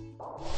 you